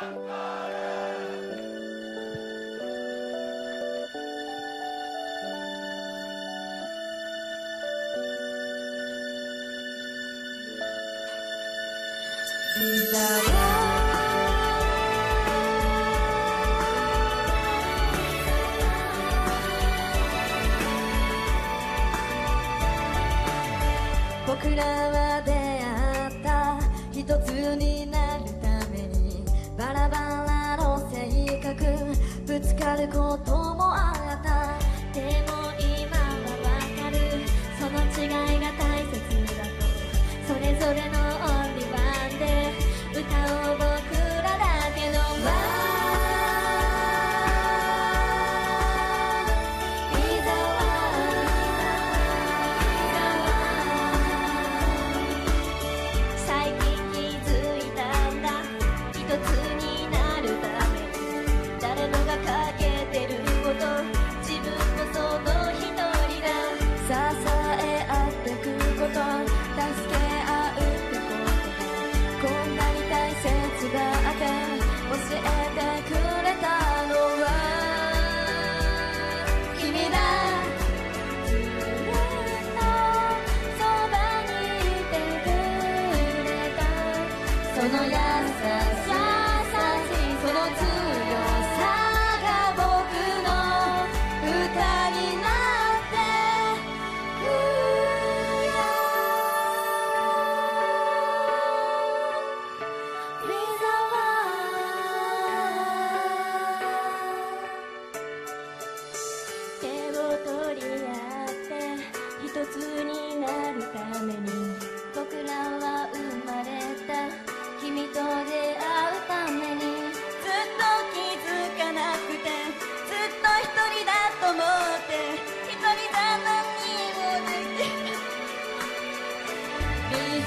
僕らは出会った一つになバラバラの性格ぶつかることもあるつになるために僕らは生まれた。君と出会うためにずっと気づかなくてずっと一人だと思って一人だともできるビ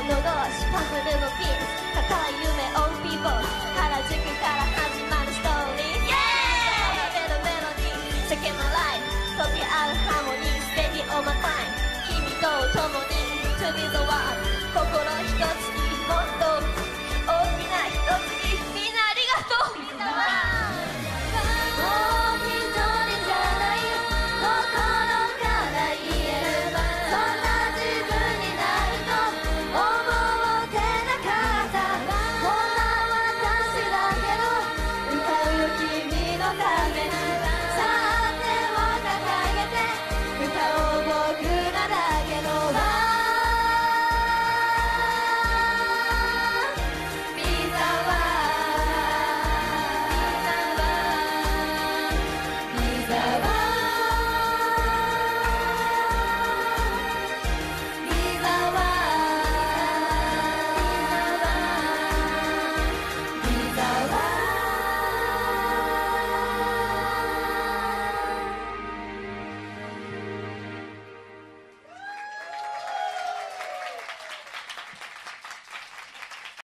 喉しパズルのピン高い夢オンピーボー原宿から始まるストーリー。イエーイメロディー叫ぶライフ飛び合うハーモニーステディオマタイム。君と共に To be the one